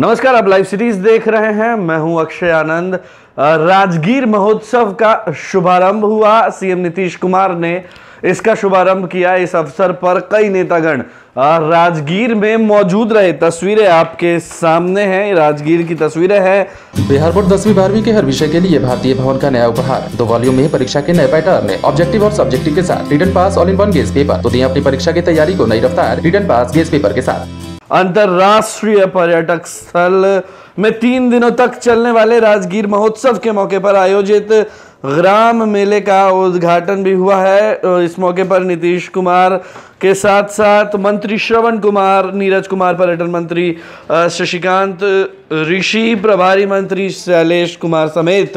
नमस्कार, आप live series देख रहे हैं। मैं हूँ अक्षय आनंद। राजगीर महोत्सव का शुभारंभ हुआ। सीएम नीतीश कुमार ने इसका शुभारंभ किया इस अवसर पर कई नेतागण। राजगीर में मौजूद रहे। तस्वीरें आपके सामने हैं। राजगीर की तस्वीरें हैं। बिहार बोर्ड दसवीं बारहवीं के हर विषय के लिए भारतीय भवन का नया उपहार। दो वॉल्यूम में परीक्षा के नए पैटर्न, ऑब्जेक्टिव और सब्जेक्टिव के साथ। Return pass, all in one guess paper. तो दिए अपनी परीक्षा की तैयारी को नई रफ्तार। रिटर्न पास गेस पेपर के साथ। अंतरराष्ट्रीय पर्यटक स्थल में तीन दिनों तक चलने वाले राजगीर महोत्सव के मौके पर आयोजित ग्राम मेले का उद्घाटन भी हुआ है। इस मौके पर नीतीश कुमार के साथ साथ मंत्री श्रवण कुमार, नीरज कुमार, पर्यटन मंत्री शशिकांत, ऋषि प्रभारी मंत्री शैलेश कुमार समेत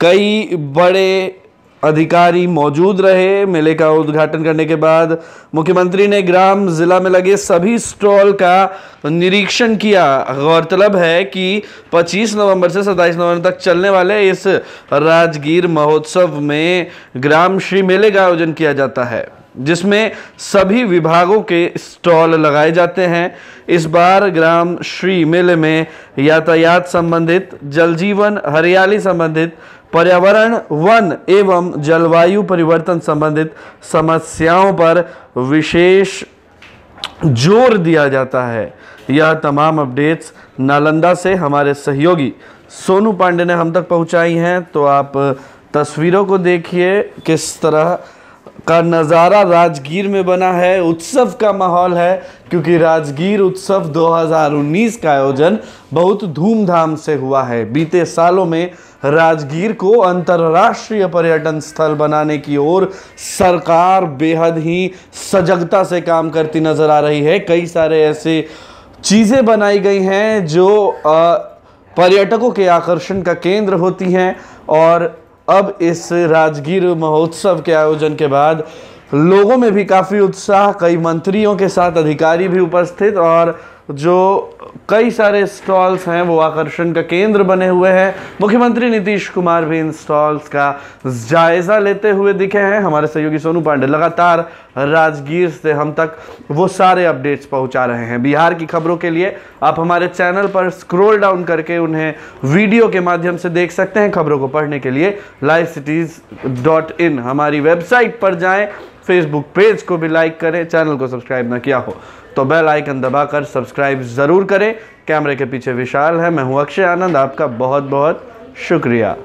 कई बड़े अधिकारी मौजूद रहे, मेले का उद्घाटन करने के बाद मुख्यमंत्री ने ग्राम जिला में लगे सभी स्टॉल का निरीक्षण किया। गौरतलब है कि 25 नवंबर से 27 नवंबर तक चलने वाले इस राजगीर महोत्सव में ग्राम श्री मेले का आयोजन किया जाता है, जिसमें सभी विभागों के स्टॉल लगाए जाते हैं। इस बार ग्राम श्री मेले में यातायात संबंधित, जल जीवन, हरियाली संबंधित पर्यावरण, वन एवं जलवायु परिवर्तन संबंधित समस्याओं पर विशेष ज़ोर दिया जाता है। यह तमाम अपडेट्स नालंदा से हमारे सहयोगी सोनू पांडे ने हम तक पहुंचाई हैं। तो आप तस्वीरों को देखिए, किस तरह का नज़ारा राजगीर में बना है, उत्सव का माहौल है, क्योंकि राजगीर उत्सव 2019 का आयोजन बहुत धूमधाम से हुआ है। बीते सालों में राजगीर को अंतर्राष्ट्रीय पर्यटन स्थल बनाने की ओर सरकार बेहद ही सजगता से काम करती नज़र आ रही है। कई सारे ऐसे चीज़ें बनाई गई हैं जो पर्यटकों के आकर्षण का केंद्र होती हैं और अब इस राजगीर महोत्सव के आयोजन के बाद लोगों में भी काफ़ी उत्साह, कई मंत्रियों के साथ अधिकारी भी उपस्थित और जो कई सारे स्टॉल्स हैं, वो आकर्षण का केंद्र बने हुए हैं। मुख्यमंत्री नीतीश कुमार भी इन स्टॉल्स का जायजा लेते हुए दिखे हैं। हमारे सहयोगी सोनू पांडे लगातार राजगीर से हम तक वो सारे अपडेट्स पहुँचा रहे हैं। बिहार की खबरों के लिए आप हमारे चैनल पर स्क्रॉल डाउन करके उन्हें वीडियो के माध्यम से देख सकते हैं। खबरों को पढ़ने के लिए लाइव सिटीज़ डॉट इन हमारी वेबसाइट पर जाएँ। फेसबुक पेज को भी लाइक करें चैनल को सब्सक्राइब ना किया हो तो बेल आइकन दबाकर सब्सक्राइब ज़रूर करें। कैमरे के पीछे विशाल है, मैं हूँ अक्षय आनंद, आपका बहुत बहुत शुक्रिया।